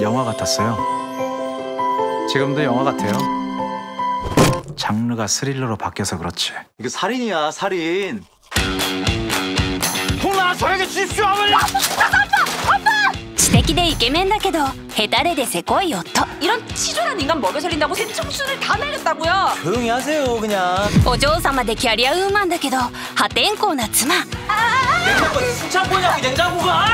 영화 같았어요. 지금도 영화 같아요. 장르가 스릴러로 바뀌어서 그렇지. 이거 살인이야, 살인. 통나 저에게 주십시오. 아빠, 아빠, 아빠. 知的でイケメンだけどヘタレでせこい夫 이런 치졸한 인간 먹여 살린다고 제 청춘을 다 날렸다고요. 조용히 하세요, 그냥. お嬢様でキャリアウーマけど破天荒な妻 냉장고, 냉장고가!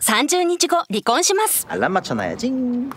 30日後離婚します。あらまちなやじん。